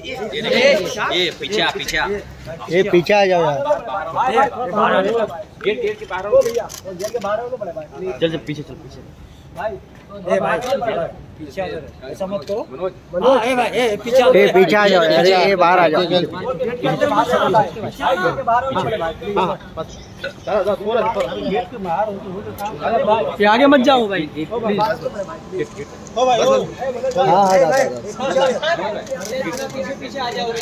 ये पीछे आ, पीछे। आ। ये पीछे आ जाओ यार। गेट गेट के बाहर हो चल चल पीछे चल। पीछे ऐसा मत करो मनोज ए भाई ए पीछे पीछे आ जाओ यार ये बाहर आ जाओ ये आगे मत जाओ भाई हाँ हाँ जाओ, जाओ। पीछे पीछे आ जाओ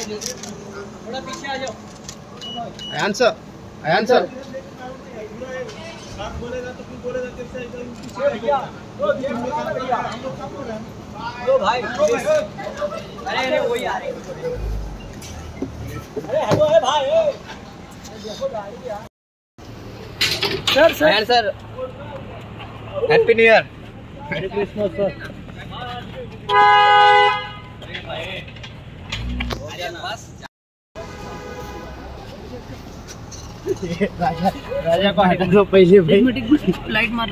थोड़ा पीछे आ जाओ आंसर आंसर दो भाई अरे अरे वही आ रही अरे हेलो है भाई। ए। Sir sir. Sir. Happy new year Christmas sir राजा राजा को हटा दो। पहले भाई। लाइट मार